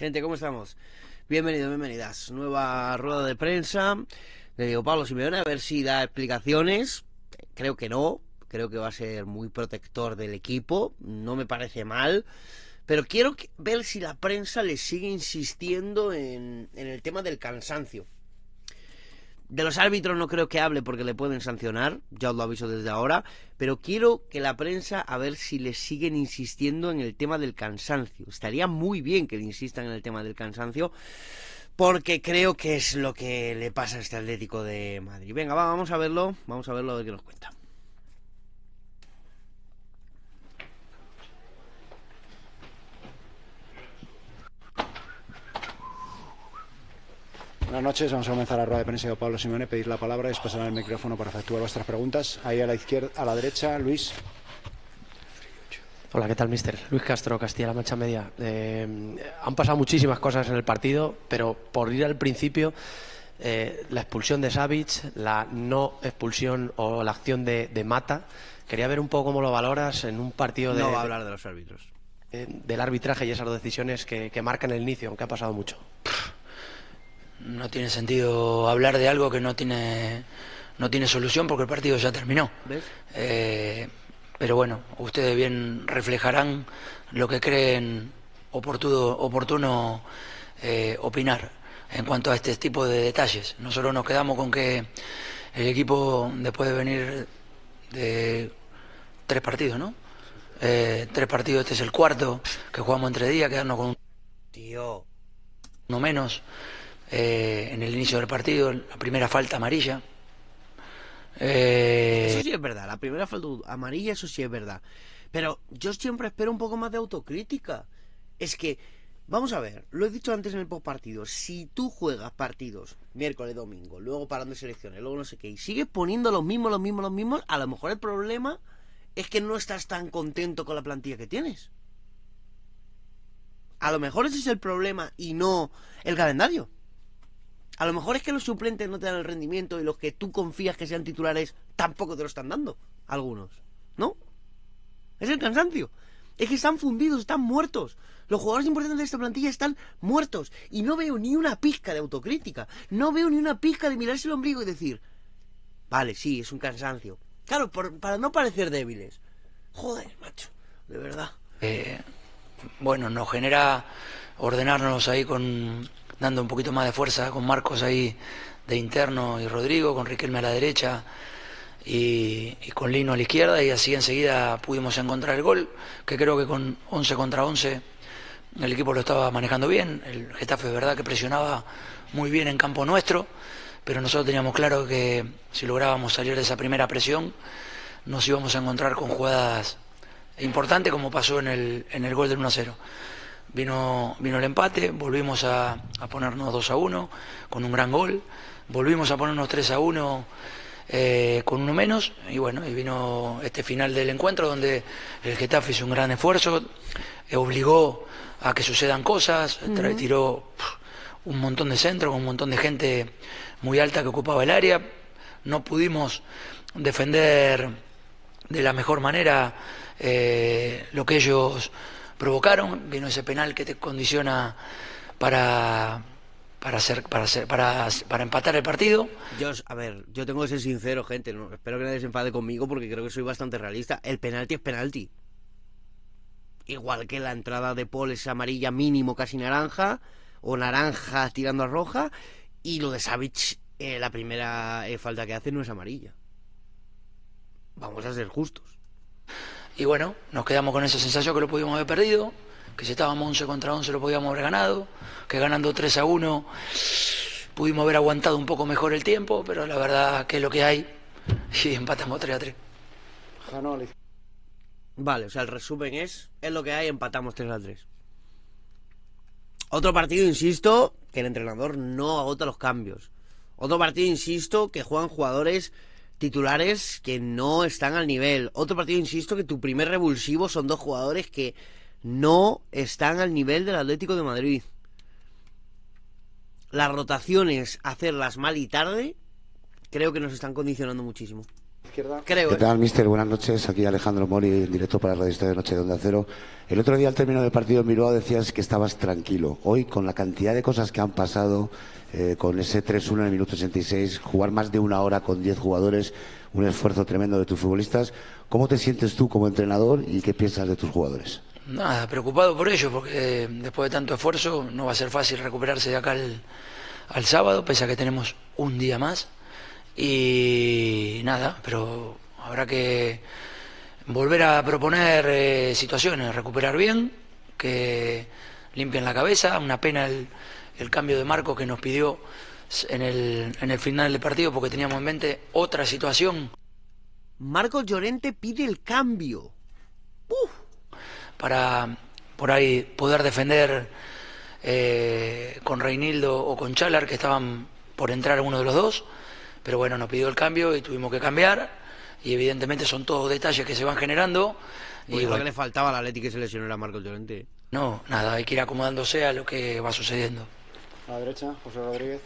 Gente, ¿cómo estamos? Bienvenidos, bienvenidas. Nueva rueda de prensa de Diego Pablo Simeone, a ver si da explicaciones. Creo que no, creo que va a ser muy protector del equipo, no me parece mal. Pero quiero ver si la prensa le sigue insistiendo en, en el tema del cansancio. De los árbitros no creo que hable porque le pueden sancionar, ya os lo aviso desde ahora, pero quiero que la prensa a ver si le siguen insistiendo en el tema del cansancio. Estaría muy bien que le insistan en el tema del cansancio porque creo que es lo que le pasa a este Atlético de Madrid. Venga, va, vamos a verlo, vamos a verlo a ver qué nos cuenta. Buenas noches, vamos a comenzar la rueda de prensa de Pablo Simone. Pedir la palabra y pasar el micrófono para efectuar vuestras preguntas. Ahí a la izquierda, a la derecha, Luis. Hola, ¿qué tal, mister? Luis Castro, Castilla-La Mancha Media. Eh, han pasado muchísimas cosas en el partido, pero por ir al principio, eh, la expulsión de Savic, la no expulsión o la acción de, de, Mata. Quería ver un poco cómo lo valoras en un partido de. No va a hablar de los árbitros. Eh, del arbitraje y esas dos decisiones que, que marcan el inicio, aunque ha pasado mucho no tiene sentido hablar de algo que no tiene no tiene solución porque el partido ya terminó. Eh, pero bueno, ustedes bien reflejarán lo que creen oportuno, oportuno eh, opinar en cuanto a este tipo de detalles. Nosotros nos quedamos con que el equipo, después de venir de tres partidos, ¿no? Eh, tres partidos, este es el cuarto que jugamos entre días, quedarnos con un... Tío. No menos. Eh, en el inicio del partido, la primera falta amarilla. Eh... Eso sí es verdad, la primera falta amarilla, eso sí es verdad. Pero yo siempre espero un poco más de autocrítica. Es que, vamos a ver, lo he dicho antes en el postpartido, si tú juegas partidos miércoles, domingo, luego parando selecciones, luego no sé qué, y sigues poniendo los mismos, los mismos, los mismos, a lo mejor el problema es que no estás tan contento con la plantilla que tienes. A lo mejor ese es el problema y no el calendario. A lo mejor es que los suplentes no te dan el rendimiento y los que tú confías que sean titulares tampoco te lo están dando. Algunos. ¿No? Es el cansancio. Es que están fundidos, están muertos. Los jugadores importantes de esta plantilla están muertos. Y no veo ni una pizca de autocrítica. No veo ni una pizca de mirarse el ombligo y decir, vale, sí, es un cansancio. Claro, para no parecer débiles. Joder, macho, de verdad. Eh, bueno, nos genera ordenarnos ahí con dando un poquito más de fuerza con Marcos ahí de interno y Rodrigo, con Riquelme a la derecha y, con Lino a la izquierda y así enseguida pudimos encontrar el gol, que creo que con 11 contra 11 el equipo lo estaba manejando bien, el Getafe es verdad que presionaba muy bien en campo nuestro, pero nosotros teníamos claro que si lográbamos salir de esa primera presión nos íbamos a encontrar con jugadas importantes como pasó en el, en el gol del 1-0. Vino, vino el empate, volvimos a, ponernos 2 a 1 con un gran gol, volvimos a ponernos 3 a 1 eh, con uno menos y bueno, y vino este final del encuentro donde el Getafe hizo un gran esfuerzo, eh, obligó a que sucedan cosas, tiró un montón de centros con un montón de gente muy alta que ocupaba el área, no pudimos defender de la mejor manera eh, lo que ellos provocaron, vino ese penal que te condiciona para para hacer, para hacer, para, para empatar el partido. Yo, a ver, yo tengo que ser sincero, gente, espero que nadie se enfade conmigo porque creo que soy bastante realista. El penalti es penalti. Igual que la entrada de Paul es amarilla mínimo casi naranja, o naranja tirando a roja, y lo de Savic, eh, la primera eh, falta que hace no es amarilla. Vamos a ser justos. Y bueno, nos quedamos con esa sensación que lo pudimos haber perdido, que si estábamos 11 contra 11 lo podíamos haber ganado, que ganando 3 a 1 pudimos haber aguantado un poco mejor el tiempo, pero la verdad que es lo que hay y empatamos 3 a 3. Vale, o sea, el resumen es, es lo que hay, empatamos 3 a 3. Otro partido, insisto, que el entrenador no agota los cambios. Otro partido, insisto, que juegan jugadores titulares que no están al nivel. Otro partido, insisto, que tu primer revulsivo son dos jugadores que no están al nivel del Atlético de Madrid. Las rotaciones, hacerlas mal y tarde, creo que nos están condicionando muchísimo. Izquierda. Creo. ¿Qué ¿eh? tal, mister? Buenas noches. Aquí Alejandro Mori, en directo para Radio Estadio Noche de Onda Cero. El otro día, al término del partido en Bilbao, decías que estabas tranquilo. Hoy, con la cantidad de cosas que han pasado, eh, con ese 3-1 en el minuto 86, jugar más de una hora con 10 jugadores, un esfuerzo tremendo de tus futbolistas, ¿cómo te sientes tú como entrenador y qué piensas de tus jugadores? Nada, preocupado por ello, porque eh, después de tanto esfuerzo no va a ser fácil recuperarse de acá al, al sábado, pese a que tenemos un día más. Y nada, pero habrá que volver a proponer eh, situaciones, recuperar bien, que limpien la cabeza. Una pena el, el cambio de marco que nos pidió en el, en el final del partido, porque teníamos en mente otra situación Marcos Llorente pide el cambio. para por ahí poder defender eh, con Reinildo o con Chalar, que estaban por entrar uno de los dos, pero bueno, nos pidió el cambio y tuvimos que cambiar, y evidentemente son todos detalles que se van generando, y Y que bueno, le faltaba al Atleti que se lesionó era Marcos Llorente. no, nada, hay que ir acomodándose a lo que va sucediendo. A la derecha, José Rodríguez.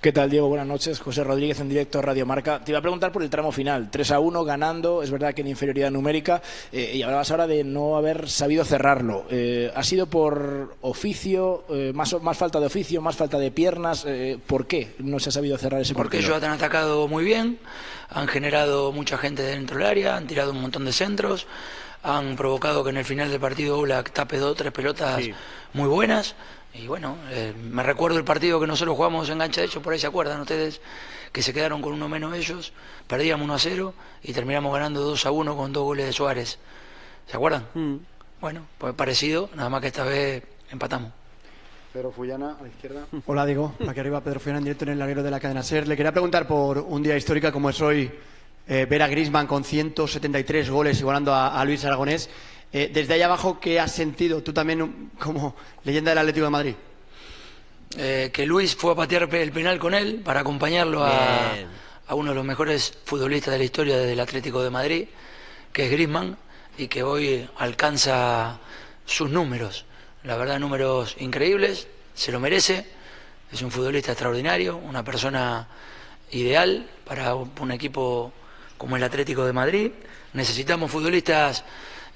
¿Qué tal, Diego? Buenas noches. José Rodríguez en directo Radio Marca. Te iba a preguntar por el tramo final. 3 a 1 ganando, es verdad que en inferioridad numérica, eh, y hablabas ahora de no haber sabido cerrarlo. Eh, ¿Ha sido por oficio, eh, más, más falta de oficio, más falta de piernas? Eh, ¿Por qué no se ha sabido cerrar ese Porque partido? ellos han atacado muy bien, han generado mucha gente dentro del área, han tirado un montón de centros, han provocado que en el final del partido Oblak tape dos tres pelotas Sí. muy buenas. Y bueno, eh, me recuerdo el partido que nosotros jugamos en Gancha de Hecho, por ahí se acuerdan ustedes, que se quedaron con uno menos ellos, perdíamos 1 a 0 y terminamos ganando 2 a 1 con dos goles de Suárez. ¿Se acuerdan? Mm. Bueno, pues parecido, nada más que esta vez empatamos. Pedro Fullana, a la izquierda. Hola, Diego. Aquí arriba Pedro en directo en el larguero de la cadena SER. Le quería preguntar por un día histórico como es hoy, eh, ver a Griezmann con 173 goles igualando a, a Luis Aragonés. Eh, desde ahí abajo, ¿qué has sentido tú también como leyenda del Atlético de Madrid? eh, que Luis fue a patear el penal con él para acompañarlo a, a uno de los mejores futbolistas de la historia del Atlético de Madrid, que es Griezmann, y que hoy alcanza sus números. La verdad, números increíbles, se lo merece, es un futbolista extraordinario, una persona ideal para un equipo como el Atlético de Madrid. Necesitamos futbolistas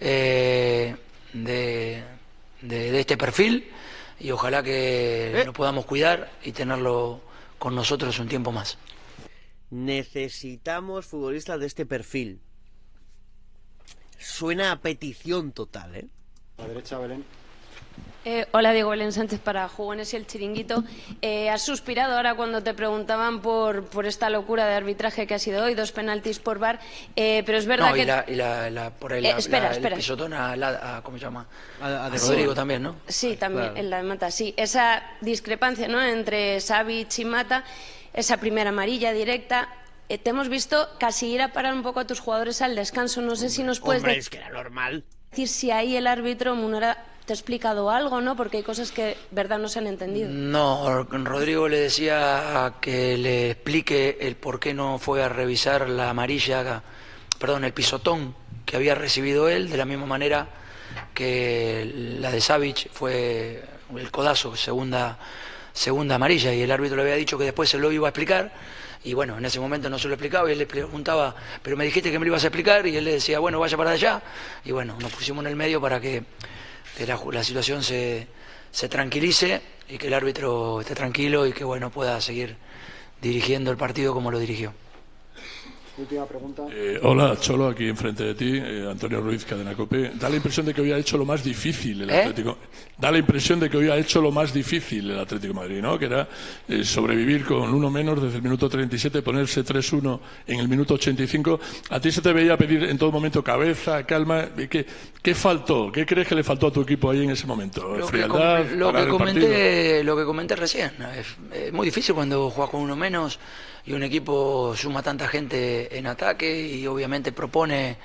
eh, de, de- de este perfil y ojalá que Eh. lo podamos cuidar y tenerlo con nosotros un tiempo más. Necesitamos futbolistas de este perfil. Suena a petición total, ¿eh? A la derecha, Belén. Eh, hola, Diego Belén Sánchez para Jugones y el Chiringuito. Eh, has suspirado ahora cuando te preguntaban por, por esta locura de arbitraje que ha sido hoy, dos penaltis por bar, eh, pero es verdad No, que... y, la, y la- la- por ahí Eh, la- espera, la- espera. el pisotón a, ¿cómo se llama? A- a de Rodrigo Rodrigo. también, ¿no? Sí, también, Claro. en la de Mata, sí. Esa discrepancia ¿no? entre Savic y Mata, esa primera amarilla directa. eh, te hemos visto casi ir a parar un poco a tus jugadores al descanso. No sé si nos puedes Hombre, de- es que era normal. decir si ahí el árbitro Munera te ha explicado algo, ¿no? Porque hay cosas que, verdad, no se han entendido. No, Rodrigo le decía que le explique el por qué no fue a revisar la amarilla, perdón, el pisotón que había recibido él, de la misma manera que la de Savic fue el codazo, segunda, segunda amarilla, y el árbitro le había dicho que después se lo iba a explicar. Y bueno, en ese momento no se lo explicaba y él le preguntaba, pero me dijiste que me lo ibas a explicar y él le decía, bueno, vaya para allá. Y bueno, nos pusimos en el medio para que, que la, la situación se, se tranquilice y que el árbitro esté tranquilo y que bueno pueda seguir dirigiendo el partido como lo dirigió. Última pregunta. Eh, hola, Cholo, aquí enfrente de ti, eh, Antonio Ruiz, Cadena Cope. Da la impresión de que hoy ha hecho lo más difícil el ¿Eh? Atlético. Da la impresión de que hoy ha hecho lo más difícil el Atlético de Madrid, ¿no? Que era eh, sobrevivir con uno menos desde el minuto 37, ponerse 3-1 en el minuto 85. A ti se te veía pedir en todo momento cabeza, calma. ¿Qué, qué faltó? ¿Qué crees que le faltó a tu equipo ahí en ese momento? Lo que, ¿Frialdad? com- lo que comenté, lo que comenté recién, es, es muy difícil cuando juegas con uno menos y un equipo suma tanta gente en ataque y obviamente propone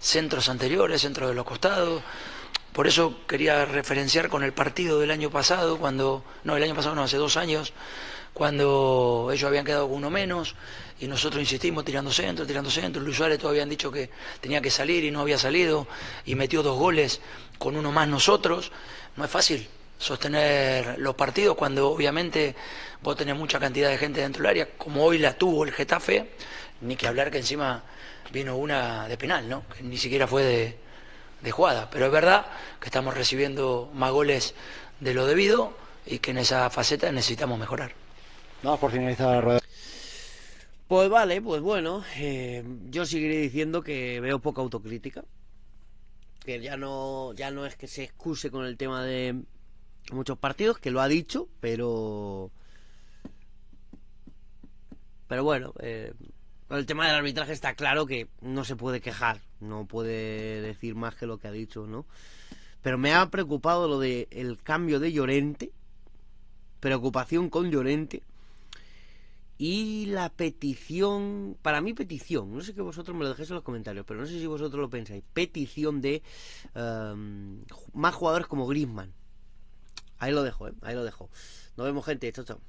centros anteriores, centros de los costados. Por eso quería referenciar con el partido del año pasado, cuando, no, el año pasado no, hace dos años, cuando ellos habían quedado con uno menos y nosotros insistimos tirando centro, tirando centro. Luis Suárez todavía habían dicho que tenía que salir y no había salido y metió dos goles con uno más nosotros. No es fácil sostener los partidos cuando obviamente vos tenés mucha cantidad de gente dentro del área, como hoy la tuvo el Getafe, ni que hablar que encima vino una de penal, ¿no? Que ni siquiera fue de, de jugada. Pero es verdad que estamos recibiendo más goles de lo debido y que en esa faceta necesitamos mejorar. Vamos por finalizar la rueda. Pues vale, pues bueno, eh, yo seguiré diciendo que veo poca autocrítica. Que ya no, ya no es que se excuse con el tema de muchos partidos, que lo ha dicho, pero. Pero bueno, eh, el tema del arbitraje está claro que no se puede quejar, no puede decir más que lo que ha dicho, ¿no? Pero me ha preocupado lo de el cambio de Llorente, preocupación con Llorente y la petición, para mí petición, no sé que vosotros me lo dejéis en los comentarios, pero no sé si vosotros lo pensáis, petición de um, más jugadores como Griezmann. Ahí lo dejo, ¿eh? ahí lo dejo. Nos vemos gente, chao chao.